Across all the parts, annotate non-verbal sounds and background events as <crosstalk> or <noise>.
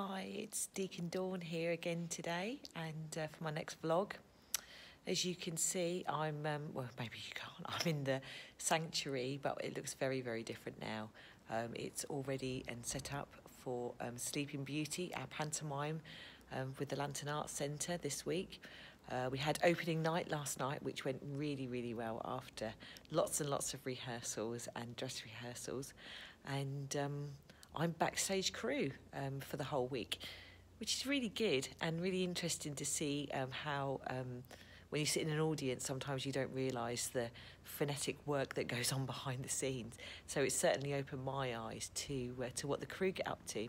Hi, it's Deacon Dawn here again today, and uh, for my next vlog. As you can see, I'm, um, well, maybe you can't, <laughs> I'm in the sanctuary, but it looks very, very different now. Um, it's all ready and set up for um, Sleeping Beauty, our pantomime um, with the Lantern Arts Centre this week. Uh, we had opening night last night, which went really, really well after lots and lots of rehearsals and dress rehearsals. And um, I'm backstage crew um, for the whole week, which is really good and really interesting to see um, how, um, when you sit in an audience, sometimes you don't realise the phonetic work that goes on <laughs> behind the scenes. So it certainly opened my eyes to, uh, to what the crew get up to.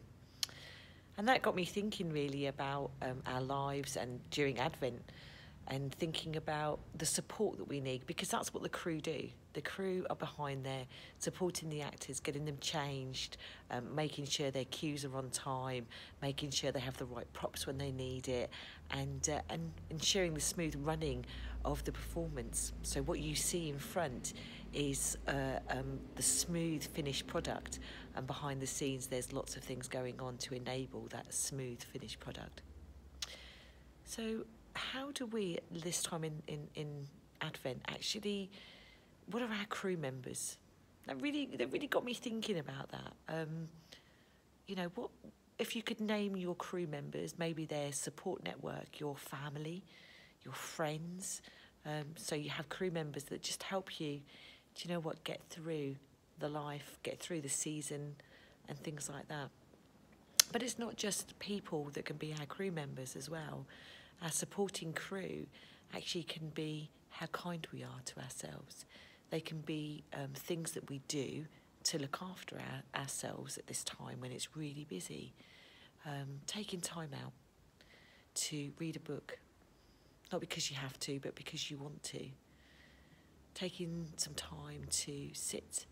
And that got me thinking really about um, our lives and during Advent and thinking about the support that we need because that's what the crew do. The crew are behind there supporting the actors, getting them changed, um, making sure their cues are on time, making sure they have the right props when they need it, and uh, and ensuring the smooth running of the performance. So what you see in front is uh, um, the smooth finished product, and behind the scenes there's lots of things going on to enable that smooth finished product. So how do we, this time in, in, in Advent, actually, what are our crew members? That really, that really got me thinking about that. Um, you know, what if you could name your crew members, maybe their support network, your family, your friends. Um, so you have crew members that just help you, do you know what, get through the life, get through the season, and things like that. But it's not just people that can be our crew members as well our supporting crew actually can be how kind we are to ourselves. They can be um, things that we do to look after our, ourselves at this time when it's really busy. Um, taking time out to read a book, not because you have to, but because you want to. Taking some time to sit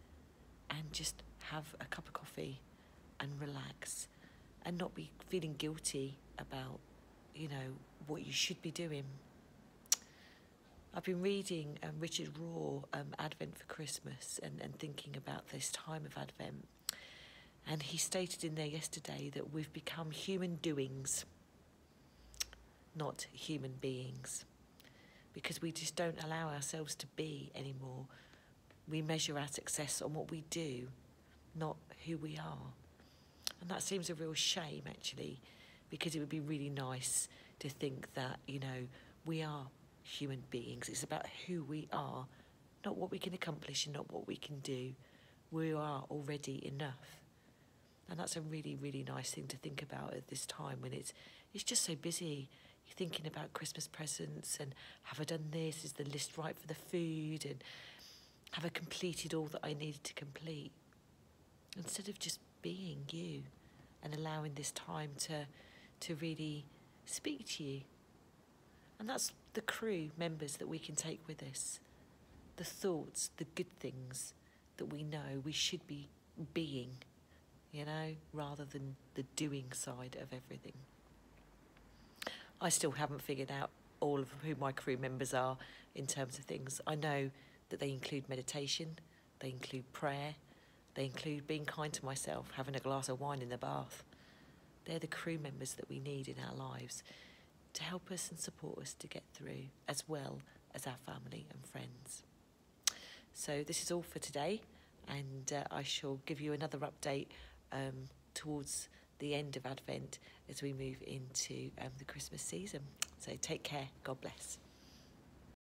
and just have a cup of coffee and relax and not be feeling guilty about you know, what you should be doing. I've been reading um, Richard Rohr, um, Advent for Christmas, and, and thinking about this time of Advent. And he stated in there yesterday that we've become human doings, not human beings, because we just don't allow ourselves to be anymore. We measure our success on what we do, not who we are. And that seems a real shame, actually, because it would be really nice to think that, you know, we are human beings. It's about who we are, not what we can accomplish and not what we can do. We are already enough. And that's a really, really nice thing to think about at this time when it's it's just so busy. You're thinking about Christmas presents and have I done this? Is the list right for the food? And have I completed all that I needed to complete? Instead of just being you and allowing this time to to really speak to you. And that's the crew members that we can take with us. The thoughts, the good things that we know we should be being, you know, rather than the doing side of everything. I still haven't figured out all of who my crew members are in terms of things. I know that they include meditation, they include prayer, they include being kind to myself, having a glass of wine in the bath. They're the crew members that we need in our lives to help us and support us to get through, as well as our family and friends. So, this is all for today, and uh, I shall give you another update um, towards the end of Advent as we move into um, the Christmas season. So, take care. God bless.